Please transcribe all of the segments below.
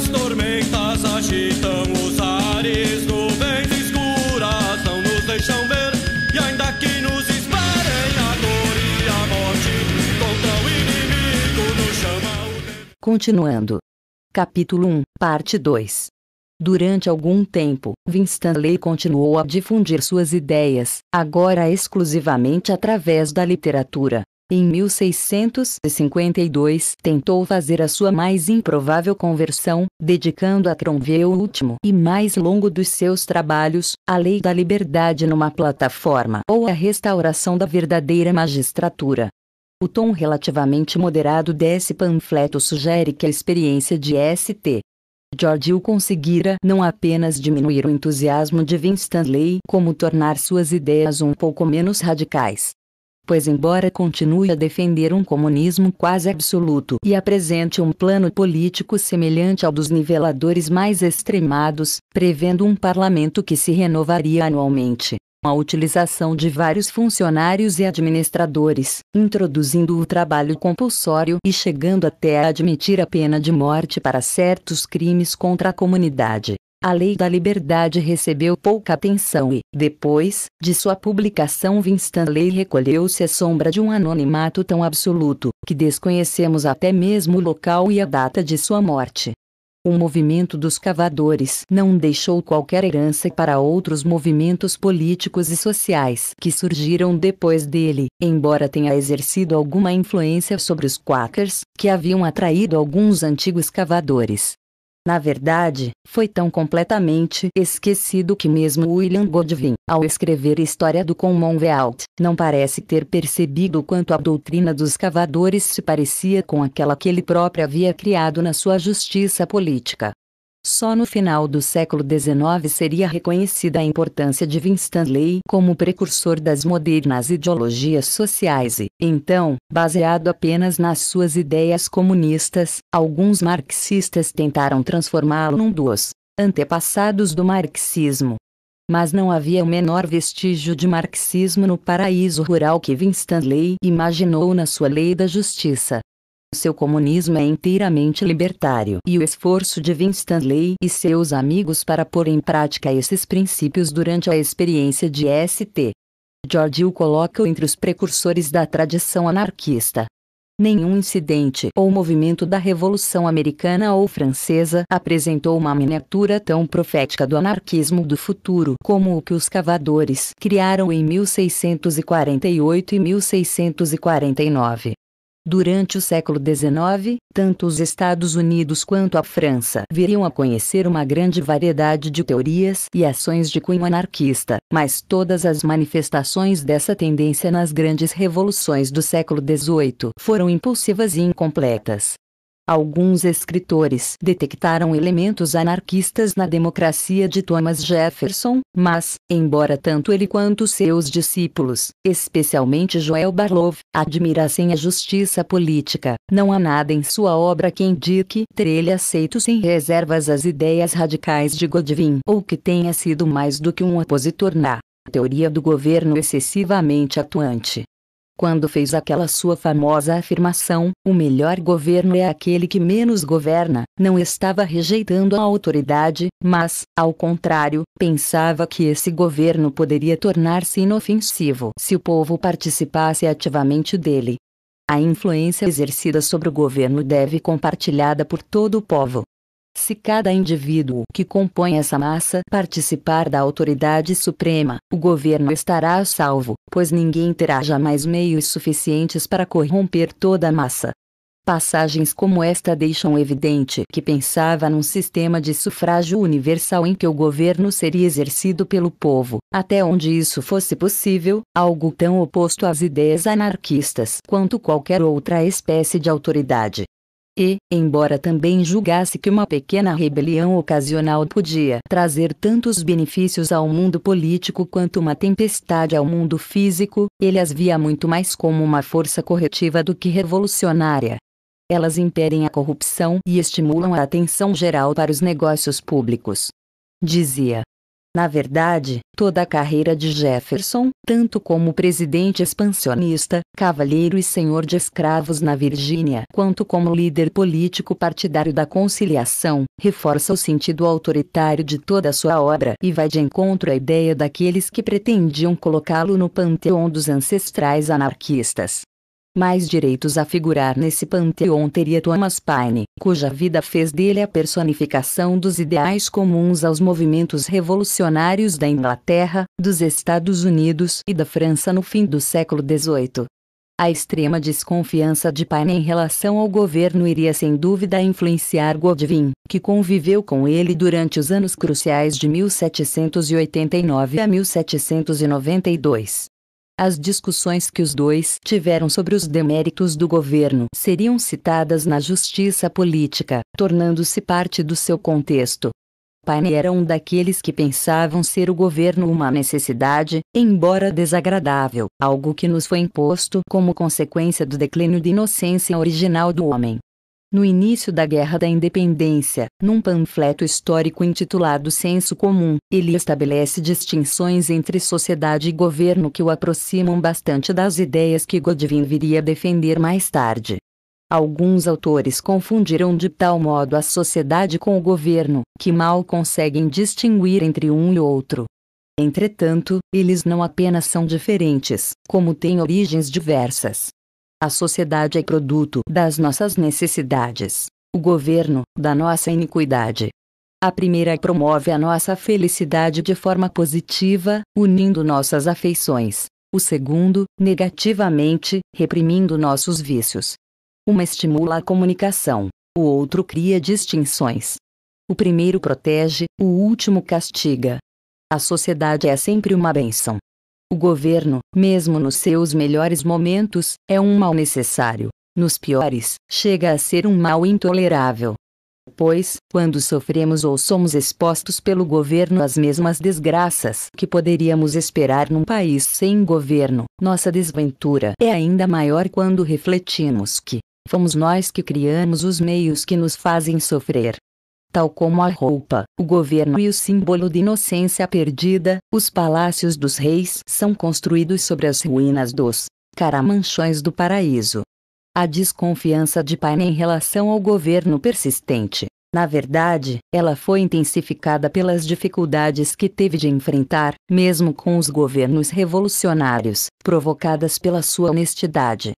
As tormentas agitam os ares, nuvens escuras não nos deixam ver. E ainda que nos esperem a dor e a morte, contra o inimigo nos chama o. Continuando. Capítulo 1, Parte 2. Durante algum tempo, Winstanley continuou a difundir suas ideias, agora exclusivamente através da literatura. Em 1652, tentou fazer a sua mais improvável conversão, dedicando a Cromwell o último e mais longo dos seus trabalhos, a lei da liberdade numa plataforma ou a restauração da verdadeira magistratura. O tom relativamente moderado desse panfleto sugere que a experiência de St. George Hill conseguira não apenas diminuir o entusiasmo de Winstanley, como tornar suas ideias um pouco menos radicais pois embora continue a defender um comunismo quase absoluto e apresente um plano político semelhante ao dos niveladores mais extremados, prevendo um parlamento que se renovaria anualmente, a utilização de vários funcionários e administradores, introduzindo o trabalho compulsório e chegando até a admitir a pena de morte para certos crimes contra a comunidade. A Lei da Liberdade recebeu pouca atenção e, depois de sua publicação, Winstanley recolheu-se à sombra de um anonimato tão absoluto que desconhecemos até mesmo o local e a data de sua morte. O movimento dos cavadores não deixou qualquer herança para outros movimentos políticos e sociais que surgiram depois dele, embora tenha exercido alguma influência sobre os Quakers, que haviam atraído alguns antigos cavadores. Na verdade, foi tão completamente esquecido que mesmo William Godwin, ao escrever História do Commonwealth, não parece ter percebido quanto a doutrina dos cavadores se parecia com aquela que ele próprio havia criado na sua justiça política. Só no final do século XIX seria reconhecida a importância de Winstanley como precursor das modernas ideologias sociais e, então, baseado apenas nas suas ideias comunistas, alguns marxistas tentaram transformá-lo num dos antepassados do marxismo. Mas não havia o menor vestígio de marxismo no paraíso rural que Winstanley imaginou na sua lei da justiça. Seu comunismo é inteiramente libertário e o esforço de Winstanley e seus amigos para pôr em prática esses princípios durante a experiência de St. George o coloca entre os precursores da tradição anarquista. Nenhum incidente ou movimento da Revolução Americana ou Francesa apresentou uma miniatura tão profética do anarquismo do futuro como o que os cavadores criaram em 1648 e 1649. Durante o século XIX, tanto os Estados Unidos quanto a França viriam a conhecer uma grande variedade de teorias e ações de cunho anarquista, mas todas as manifestações dessa tendência nas grandes revoluções do século XVIII foram impulsivas e incompletas. Alguns escritores detectaram elementos anarquistas na democracia de Thomas Jefferson, mas, embora tanto ele quanto seus discípulos, especialmente Joel Barlow, admirassem a justiça política, não há nada em sua obra que indique ter ele aceito sem reservas as ideias radicais de Godwin ou que tenha sido mais do que um opositor na teoria do governo excessivamente atuante quando fez aquela sua famosa afirmação: o melhor governo é aquele que menos governa, não estava rejeitando a autoridade, mas, ao contrário, pensava que esse governo poderia tornar-se inofensivo se o povo participasse ativamente dele. A influência exercida sobre o governo deve compartilhada por todo o povo. Se cada indivíduo que compõe essa massa participar da autoridade suprema, o governo estará salvo, pois ninguém terá jamais meios suficientes para corromper toda a massa. Passagens como esta deixam evidente que pensava num sistema de sufrágio universal em que o governo seria exercido pelo povo, até onde isso fosse possível, algo tão oposto às ideias anarquistas quanto qualquer outra espécie de autoridade. Embora também julgasse que uma pequena rebelião ocasional podia trazer tantos benefícios ao mundo político quanto uma tempestade ao mundo físico, ele as via muito mais como uma força corretiva do que revolucionária. Elas impedem a corrupção e estimulam a atenção geral para os negócios públicos. Dizia Na verdade, toda a carreira de Jefferson, tanto como presidente expansionista, cavalheiro e senhor de escravos na Virgínia, quanto como líder político partidário da conciliação, reforça o sentido autoritário de toda a sua obra e vai de encontro à ideia daqueles que pretendiam colocá-lo no panteão dos ancestrais anarquistas. Mais direitos a figurar nesse panteão teria Thomas Paine, cuja vida fez dele a personificação dos ideais comuns aos movimentos revolucionários da Inglaterra, dos Estados Unidos e da França no fim do século XVIII. A extrema desconfiança de Paine em relação ao governo iria sem dúvida influenciar Godwin, que conviveu com ele durante os anos cruciais de 1789 a 1792. As discussões que os dois tiveram sobre os deméritos do governo seriam citadas na justiça política, tornando-se parte do seu contexto. Paine era um daqueles que pensavam ser o governo uma necessidade, embora desagradável, algo que nos foi imposto como consequência do declínio de inocência original do homem. No início da Guerra da Independência, num panfleto histórico intitulado Senso Comum, ele estabelece distinções entre sociedade e governo que o aproximam bastante das ideias que Godwin viria a defender mais tarde. Alguns autores confundiram de tal modo a sociedade com o governo, que mal conseguem distinguir entre um e outro. Entretanto, eles não apenas são diferentes, como têm origens diversas. A sociedade é produto das nossas necessidades. O governo, da nossa iniquidade. A primeira promove a nossa felicidade de forma positiva, unindo nossas afeições. O segundo, negativamente, reprimindo nossos vícios. Uma estimula a comunicação. O outro cria distinções. O primeiro protege, o último castiga. A sociedade é sempre uma bênção. O governo, mesmo nos seus melhores momentos, é um mal necessário. Nos piores, chega a ser um mal intolerável. Pois, quando sofremos ou somos expostos pelo governo às mesmas desgraças que poderíamos esperar num país sem governo, nossa desventura é ainda maior quando refletimos que fomos nós que criamos os meios que nos fazem sofrer tal como a roupa, o governo e o símbolo de inocência perdida, os palácios dos reis são construídos sobre as ruínas dos caramanchões do paraíso. A desconfiança de Paine em relação ao governo persistente. Na verdade, ela foi intensificada pelas dificuldades que teve de enfrentar, mesmo com os governos revolucionários, provocadas pela sua honestidade.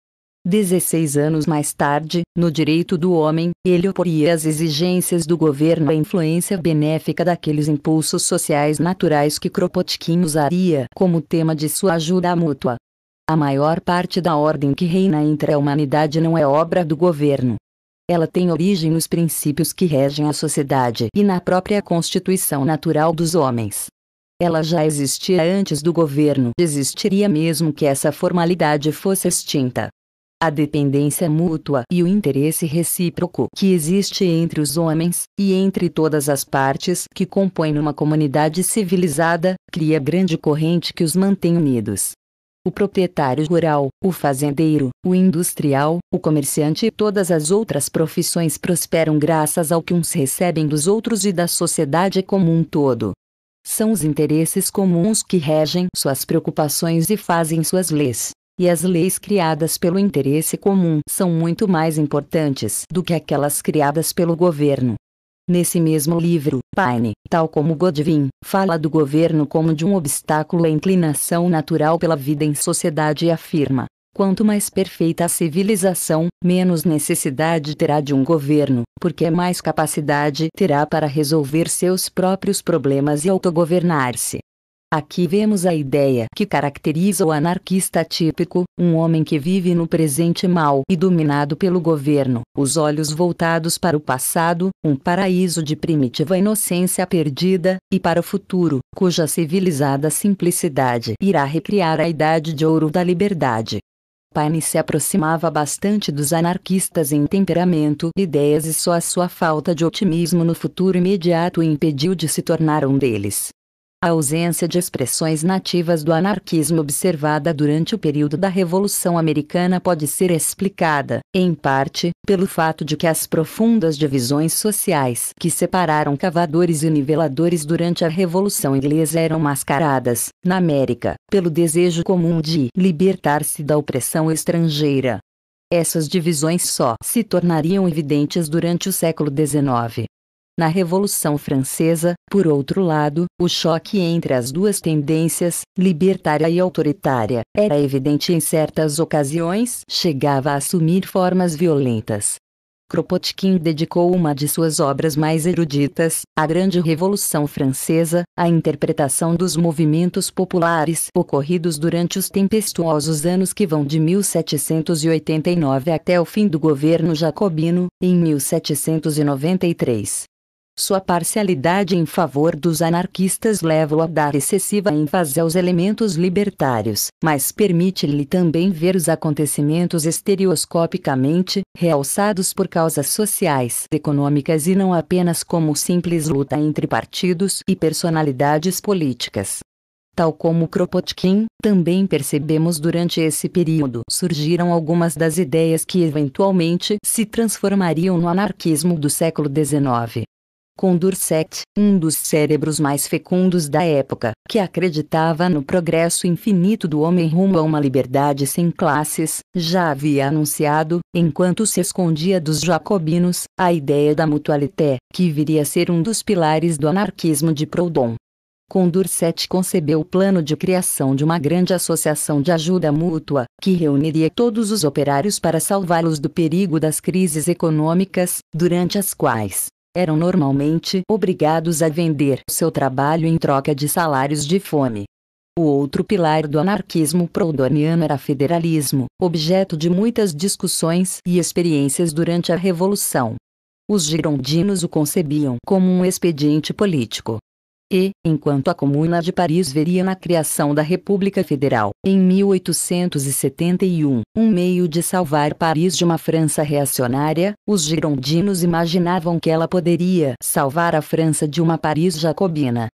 16 anos mais tarde, no Direito do Homem, ele oporia às exigências do governo a influência benéfica daqueles impulsos sociais naturais que Kropotkin usaria como tema de sua ajuda mútua. A maior parte da ordem que reina entre a humanidade não é obra do governo. Ela tem origem nos princípios que regem a sociedade e na própria constituição natural dos homens. Ela já existia antes do governo, existiria mesmo que essa formalidade fosse extinta a dependência mútua e o interesse recíproco que existe entre os homens, e entre todas as partes que compõem uma comunidade civilizada, cria grande corrente que os mantém unidos. O proprietário rural, o fazendeiro, o industrial, o comerciante e todas as outras profissões prosperam graças ao que uns recebem dos outros e da sociedade como um todo. São os interesses comuns que regem suas preocupações e fazem suas leis e as leis criadas pelo interesse comum são muito mais importantes do que aquelas criadas pelo governo. Nesse mesmo livro, Paine, tal como Godwin, fala do governo como de um obstáculo à inclinação natural pela vida em sociedade e afirma: quanto mais perfeita a civilização, menos necessidade terá de um governo, porque mais capacidade terá para resolver seus próprios problemas e autogovernar-se. Aqui vemos a ideia que caracteriza o anarquista típico, um homem que vive no presente mal e dominado pelo governo, os olhos voltados para o passado, um paraíso de primitiva inocência perdida, e para o futuro, cuja civilizada simplicidade irá recriar a idade de ouro da liberdade. Paine se aproximava bastante dos anarquistas em temperamento, ideias e só a sua falta de otimismo no futuro imediato o impediu de se tornar um deles. A ausência de expressões nativas do anarquismo observada durante o período da Revolução Americana pode ser explicada, em parte, pelo fato de que as profundas divisões sociais que separaram cavadores e niveladores durante a Revolução Inglesa eram mascaradas, na América, pelo desejo comum de libertar-se da opressão estrangeira. Essas divisões só se tornariam evidentes durante o século XIX. Na Revolução Francesa, por outro lado, o choque entre as duas tendências, libertária e autoritária, era evidente em certas ocasiões, chegava a assumir formas violentas. Kropotkin dedicou uma de suas obras mais eruditas, A Grande Revolução Francesa, à interpretação dos movimentos populares ocorridos durante os tempestuosos anos que vão de 1789 até o fim do governo jacobino, em 1793. Sua parcialidade em favor dos anarquistas leva-o a dar excessiva ênfase aos elementos libertários, mas permite-lhe também ver os acontecimentos estereoscopicamente, realçados por causas sociais, econômicas e não apenas como simples luta entre partidos e personalidades políticas. Tal como Kropotkin, também percebemos durante esse período surgiram algumas das ideias que eventualmente se transformariam no anarquismo do século XIX. Condorcet, um dos cérebros mais fecundos da época, que acreditava no progresso infinito do homem rumo a uma liberdade sem classes, já havia anunciado, enquanto se escondia dos jacobinos, a ideia da mutualité, que viria a ser um dos pilares do anarquismo de Proudhon. Condorcet concebeu o plano de criação de uma grande associação de ajuda mútua, que reuniria todos os operários para salvá-los do perigo das crises econômicas, durante as quais eram normalmente obrigados a vender seu trabalho em troca de salários de fome. O outro pilar do anarquismo proudhoniano era federalismo, objeto de muitas discussões e experiências durante a Revolução. Os girondinos o concebiam como um expediente político, e, enquanto a Comuna de Paris veria na criação da República Federal, em 1871, um meio de salvar Paris de uma França reacionária, os girondinos imaginavam que ela poderia salvar a França de uma Paris jacobina.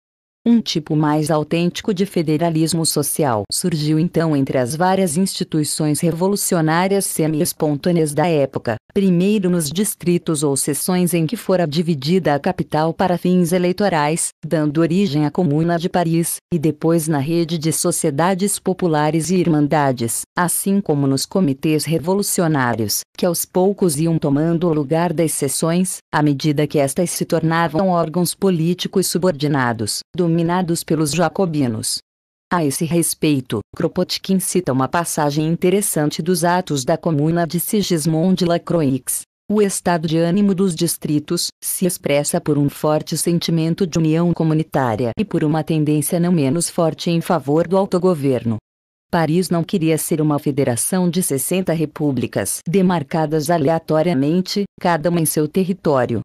Um tipo mais autêntico de federalismo social surgiu então entre as várias instituições revolucionárias semi-espontâneas da época, primeiro nos distritos ou seções em que fora dividida a capital para fins eleitorais, dando origem à Comuna de Paris, e depois na rede de sociedades populares e irmandades, assim como nos comitês revolucionários, que aos poucos iam tomando o lugar das seções, à medida que estas se tornavam órgãos políticos subordinados, dominados pelos jacobinos. A esse respeito, Kropotkin cita uma passagem interessante dos Atos da Comuna de Sigismond Lacroix. O estado de ânimo dos distritos se expressa por um forte sentimento de união comunitária e por uma tendência não menos forte em favor do autogoverno. Paris não queria ser uma federação de 60 repúblicas demarcadas aleatoriamente, cada uma em seu território.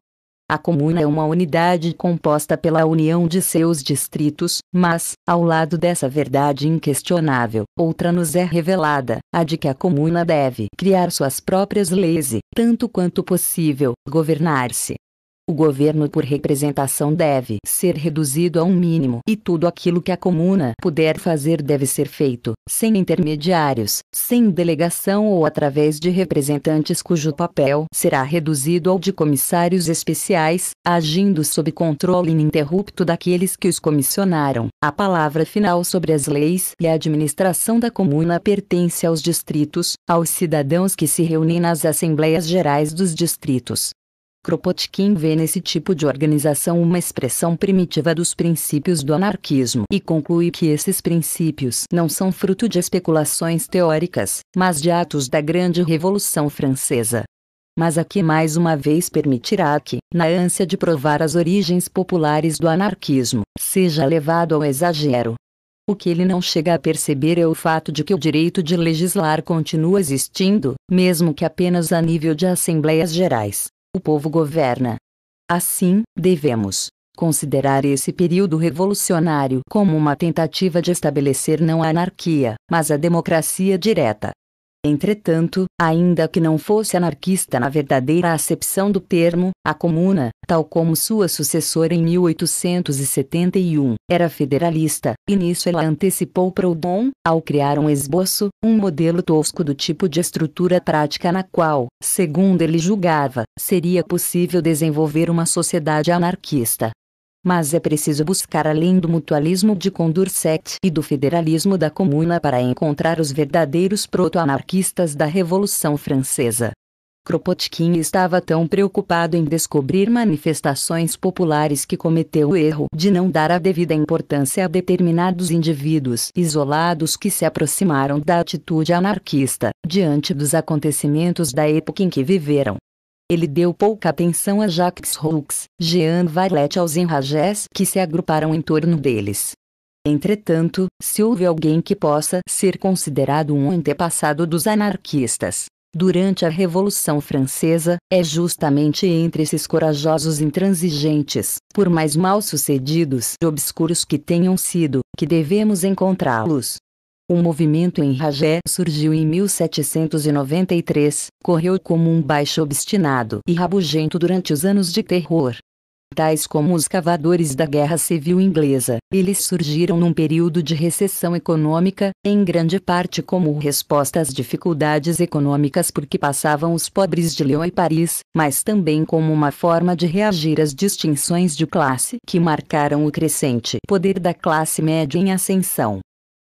A comuna é uma unidade composta pela união de seus distritos, mas, ao lado dessa verdade inquestionável, outra nos é revelada, a de que a comuna deve criar suas próprias leis e, tanto quanto possível, governar-se. O governo por representação deve ser reduzido a um mínimo e tudo aquilo que a comuna puder fazer deve ser feito, sem intermediários, sem delegação ou através de representantes cujo papel será reduzido ao de comissários especiais, agindo sob controle ininterrupto daqueles que os comissionaram. A palavra final sobre as leis e a administração da comuna pertence aos distritos, aos cidadãos que se reúnem nas assembleias gerais dos distritos. Kropotkin vê nesse tipo de organização uma expressão primitiva dos princípios do anarquismo e conclui que esses princípios não são fruto de especulações teóricas, mas de atos da grande Revolução Francesa. Mas aqui mais uma vez permitirá que, na ânsia de provar as origens populares do anarquismo, seja levado ao exagero. O que ele não chega a perceber é o fato de que o direito de legislar continua existindo, mesmo que apenas a nível de assembleias gerais o povo governa. Assim, devemos considerar esse período revolucionário como uma tentativa de estabelecer não a anarquia, mas a democracia direta. Entretanto, ainda que não fosse anarquista na verdadeira acepção do termo, a Comuna, tal como sua sucessora em 1871, era federalista, e nisso ela antecipou Proudhon, ao criar um esboço, um modelo tosco do tipo de estrutura prática na qual, segundo ele julgava, seria possível desenvolver uma sociedade anarquista. Mas é preciso buscar além do mutualismo de Condorcet e do federalismo da Comuna para encontrar os verdadeiros proto-anarquistas da Revolução Francesa. Kropotkin estava tão preocupado em descobrir manifestações populares que cometeu o erro de não dar a devida importância a determinados indivíduos isolados que se aproximaram da atitude anarquista, diante dos acontecimentos da época em que viveram. Ele deu pouca atenção a Jacques Roux, Jean Varlet aos enragés que se agruparam em torno deles. Entretanto, se houve alguém que possa ser considerado um antepassado dos anarquistas, durante a Revolução Francesa, é justamente entre esses corajosos intransigentes, por mais mal sucedidos e obscuros que tenham sido, que devemos encontrá-los. O movimento em Rajé surgiu em 1793, correu como um baixo obstinado e rabugento durante os anos de terror, tais como os cavadores da Guerra Civil Inglesa. Eles surgiram num período de recessão econômica, em grande parte como resposta às dificuldades econômicas por que passavam os pobres de Lyon e Paris, mas também como uma forma de reagir às distinções de classe que marcaram o crescente poder da classe média em ascensão.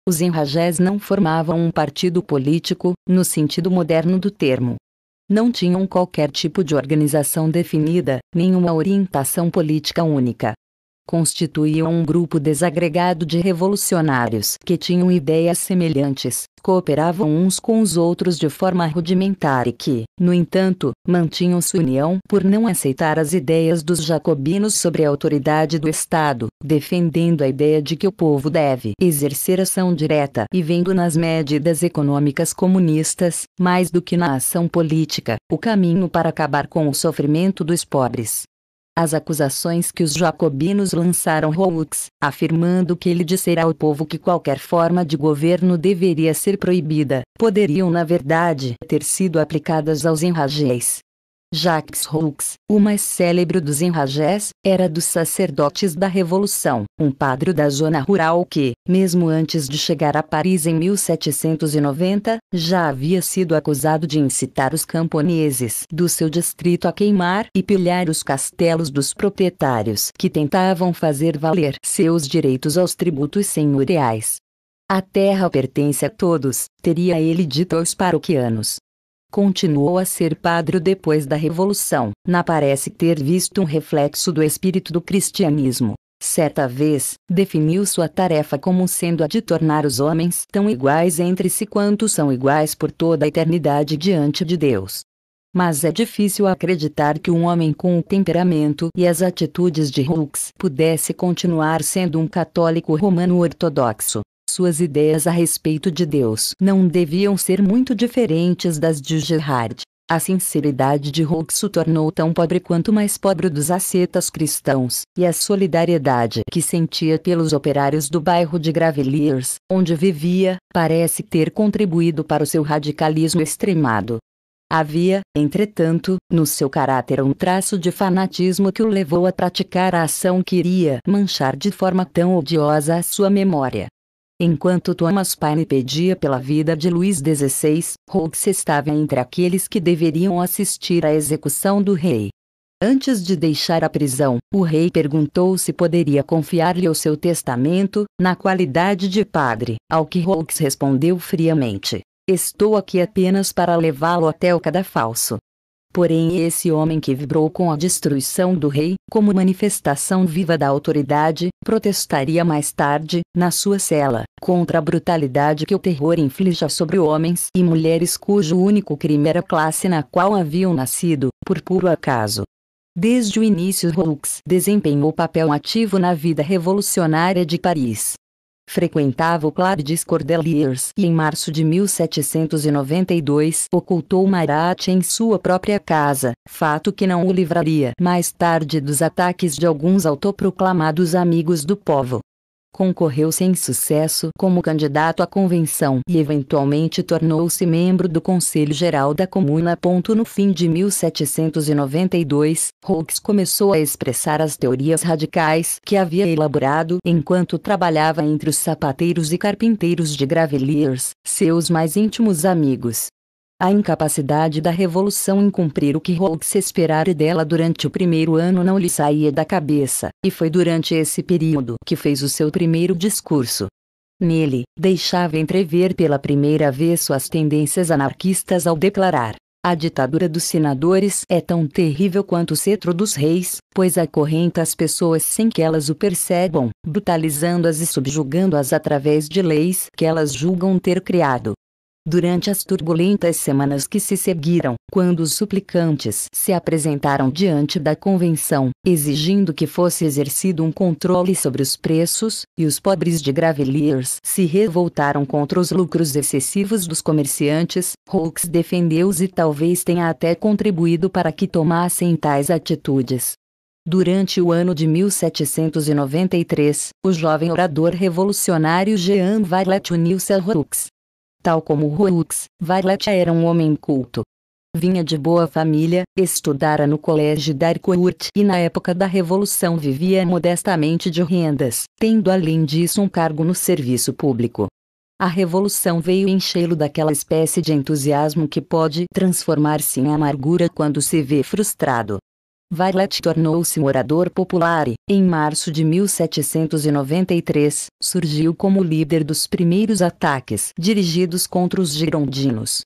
Os enragés não formavam um partido político, no sentido moderno do termo. Não tinham qualquer tipo de organização definida, nenhuma orientação política única constituíam um grupo desagregado de revolucionários que tinham ideias semelhantes, cooperavam uns com os outros de forma rudimentar e que, no entanto, mantinham sua união por não aceitar as ideias dos jacobinos sobre a autoridade do Estado, defendendo a ideia de que o povo deve exercer ação direta e vendo nas medidas econômicas comunistas, mais do que na ação política, o caminho para acabar com o sofrimento dos pobres as acusações que os jacobinos lançaram Roux, afirmando que ele dissera ao povo que qualquer forma de governo deveria ser proibida, poderiam na verdade ter sido aplicadas aos enragéis. Jacques Roux, o mais célebre dos enragés, era dos sacerdotes da Revolução, um padre da zona rural que, mesmo antes de chegar a Paris em 1790, já havia sido acusado de incitar os camponeses do seu distrito a queimar e pilhar os castelos dos proprietários que tentavam fazer valer seus direitos aos tributos senhoriais. A terra pertence a todos, teria ele dito aos paroquianos continuou a ser padre depois da Revolução, na parece ter visto um reflexo do espírito do cristianismo. Certa vez, definiu sua tarefa como sendo a de tornar os homens tão iguais entre si quanto são iguais por toda a eternidade diante de Deus. Mas é difícil acreditar que um homem com o temperamento e as atitudes de Hux pudesse continuar sendo um católico romano ortodoxo suas ideias a respeito de Deus não deviam ser muito diferentes das de Gerhard. A sinceridade de Roux o tornou tão pobre quanto mais pobre dos ascetas cristãos, e a solidariedade que sentia pelos operários do bairro de Gravelliers, onde vivia, parece ter contribuído para o seu radicalismo extremado. Havia, entretanto, no seu caráter um traço de fanatismo que o levou a praticar a ação que iria manchar de forma tão odiosa a sua memória. Enquanto Thomas Paine pedia pela vida de Luís XVI, Roux estava entre aqueles que deveriam assistir à execução do rei. Antes de deixar a prisão, o rei perguntou se poderia confiar-lhe o seu testamento, na qualidade de padre, ao que Roux respondeu friamente: Estou aqui apenas para levá-lo até o cadafalso. Porém, esse homem que vibrou com a destruição do rei, como manifestação viva da autoridade, protestaria mais tarde, na sua cela, contra a brutalidade que o terror inflige sobre homens e mulheres cujo único crime era a classe na qual haviam nascido, por puro acaso. Desde o início, Roux desempenhou papel ativo na vida revolucionária de Paris. Frequentava o Club des Cordeliers e em março de 1792 ocultou Marat em sua própria casa, fato que não o livraria mais tarde dos ataques de alguns autoproclamados amigos do povo. Concorreu sem sucesso como candidato à convenção e eventualmente tornou-se membro do Conselho Geral da Comuna. No fim de 1792, Hawkes começou a expressar as teorias radicais que havia elaborado enquanto trabalhava entre os sapateiros e carpinteiros de Graveliers, seus mais íntimos amigos. A incapacidade da revolução em cumprir o que Hawkes esperara dela durante o primeiro ano não lhe saía da cabeça, e foi durante esse período que fez o seu primeiro discurso. Nele, deixava entrever pela primeira vez suas tendências anarquistas ao declarar: a ditadura dos senadores é tão terrível quanto o cetro dos reis, pois acorrenta as pessoas sem que elas o percebam, brutalizando-as e subjugando-as através de leis que elas julgam ter criado. Durante as turbulentas semanas que se seguiram, quando os suplicantes se apresentaram diante da convenção, exigindo que fosse exercido um controle sobre os preços, e os pobres de Graveliers se revoltaram contra os lucros excessivos dos comerciantes, Hawkes defendeu-os e talvez tenha até contribuído para que tomassem tais atitudes. Durante o ano de 1793, o jovem orador revolucionário Jean Violet uniu-se a Hawkes Tal como Hooks, Violet era um homem culto. Vinha de boa família, estudara no colégio d'Harcourt e na época da Revolução vivia modestamente de rendas, tendo além disso um cargo no serviço público. A revolução veio enchê-lo daquela espécie de entusiasmo que pode transformar-se em amargura quando se vê frustrado. Violet tornou-se morador popular e, em março de 1793, surgiu como líder dos primeiros ataques dirigidos contra os girondinos.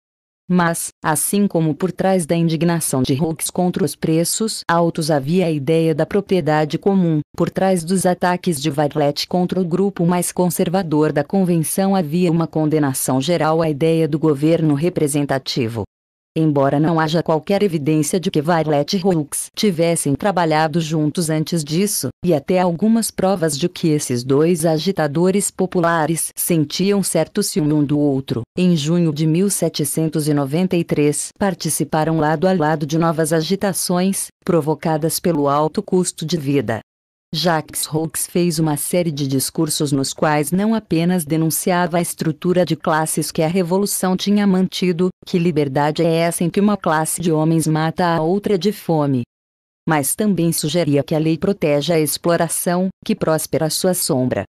Mas, assim como por trás da indignação de Hawkes contra os preços altos havia a ideia da propriedade comum, por trás dos ataques de Violet contra o grupo mais conservador da convenção havia uma condenação geral à ideia do governo representativo. Embora não haja qualquer evidência de que Violet e Hawkes tivessem trabalhado juntos antes disso, e até algumas provas de que esses dois agitadores populares sentiam certo ciúme um do outro, em junho de 1793 participaram lado a lado de novas agitações, provocadas pelo alto custo de vida. Jacques Hawkes fez uma série de discursos nos quais não apenas denunciava a estrutura de classes que a Revolução tinha mantido, que liberdade é essa em que uma classe de homens mata a outra de fome, mas também sugeria que a lei protege a exploração, que próspera à sua sombra.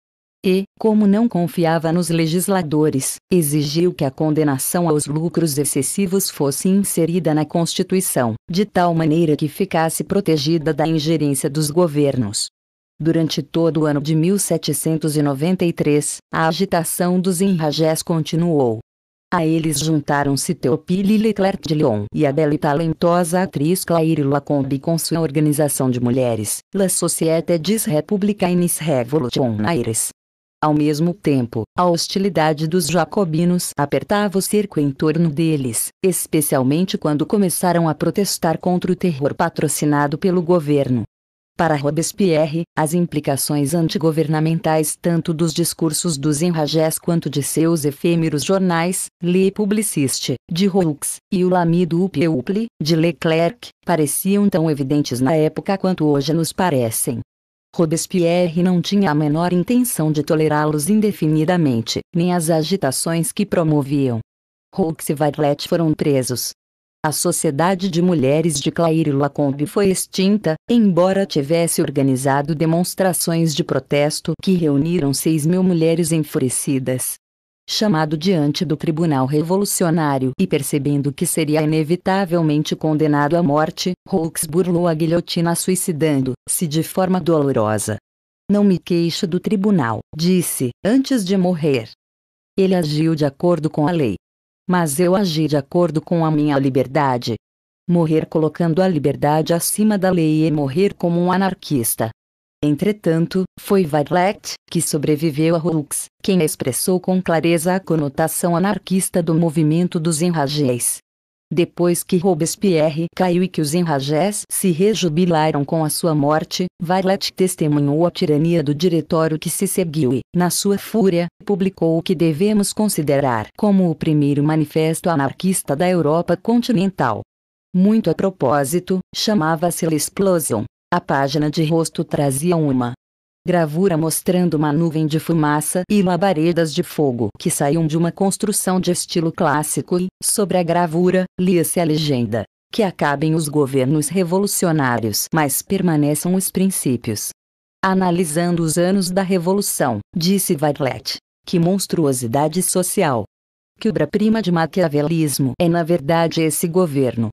E, como não confiava nos legisladores, exigiu que a condenação aos lucros excessivos fosse inserida na Constituição, de tal maneira que ficasse protegida da ingerência dos governos. Durante todo o ano de 1793, a agitação dos enragés continuou. A eles juntaram-se Théophile Leclerc de Lyon e a bela e talentosa atriz Claire Lacombe com sua organização de mulheres, La Société des Républicaines Révolutionnaires. Ao mesmo tempo, a hostilidade dos jacobinos apertava o cerco em torno deles, especialmente quando começaram a protestar contra o terror patrocinado pelo governo. Para Robespierre, as implicações antigovernamentais tanto dos discursos dos enragés quanto de seus efêmeros jornais, Le Publiciste, de Roux, e o Lami du Peuple, de Leclerc, pareciam tão evidentes na época quanto hoje nos parecem. Robespierre não tinha a menor intenção de tolerá-los indefinidamente, nem as agitações que promoviam. Roux e Violet foram presos, a Sociedade de Mulheres de Claire Lacombe foi extinta, embora tivesse organizado demonstrações de protesto que reuniram 6 mil mulheres enfurecidas. Chamado diante do Tribunal Revolucionário e percebendo que seria inevitavelmente condenado à morte, Hawkes burlou a guilhotina suicidando-se de forma dolorosa. Não me queixo do tribunal, disse, antes de morrer. Ele agiu de acordo com a lei. Mas eu agi de acordo com a minha liberdade. Morrer colocando a liberdade acima da lei é morrer como um anarquista. Entretanto, foi Violet, que sobreviveu a Hooks, quem expressou com clareza a conotação anarquista do movimento dos enragés. Depois que Robespierre caiu e que os enragés se rejubilaram com a sua morte, Violet testemunhou a tirania do diretório que se seguiu e, na sua fúria, publicou o que devemos considerar como o primeiro manifesto anarquista da Europa continental. Muito a propósito, chamava-se L'Explosion. A página de rosto trazia uma gravura mostrando uma nuvem de fumaça e labaredas de fogo que saíam de uma construção de estilo clássico e, sobre a gravura, lia-se a legenda: que acabem os governos revolucionários, mas permaneçam os princípios. Analisando os anos da Revolução, disse Varlet, que monstruosidade social. Que obra-prima de maquiavelismo é na verdade esse governo.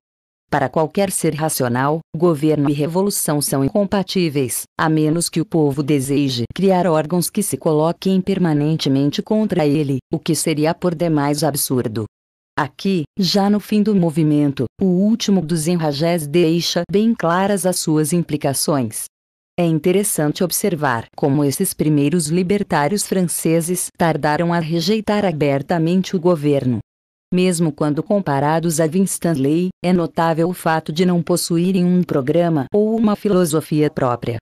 Para qualquer ser racional, governo e revolução são incompatíveis, a menos que o povo deseje criar órgãos que se coloquem permanentemente contra ele, o que seria por demais absurdo. Aqui, já no fim do movimento, o último dos enragés deixa bem claras as suas implicações. É interessante observar como esses primeiros libertários franceses tardaram a rejeitar abertamente o governo. Mesmo quando comparados a Winstanley, é notável o fato de não possuírem um programa ou uma filosofia própria.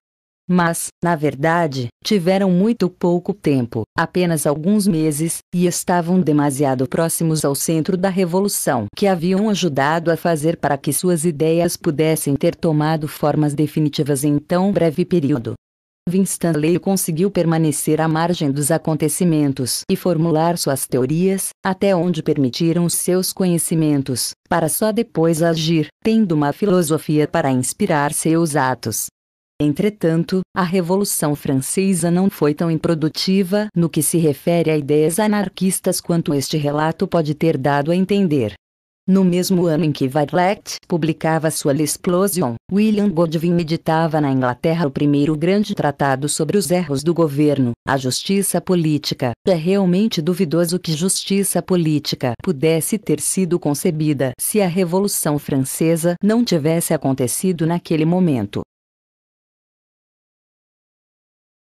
Mas, na verdade, tiveram muito pouco tempo, apenas alguns meses, e estavam demasiado próximos ao centro da revolução que haviam ajudado a fazer para que suas ideias pudessem ter tomado formas definitivas em tão breve período. Winstanley conseguiu permanecer à margem dos acontecimentos e formular suas teorias, até onde permitiram seus conhecimentos, para só depois agir, tendo uma filosofia para inspirar seus atos. Entretanto, a Revolução Francesa não foi tão improdutiva no que se refere a ideias anarquistas quanto este relato pode ter dado a entender. No mesmo ano em que Violet publicava sua L'Explosion, William Godwin editava na Inglaterra o primeiro grande tratado sobre os erros do governo, a justiça política. É realmente duvidoso que justiça política pudesse ter sido concebida se a Revolução Francesa não tivesse acontecido naquele momento.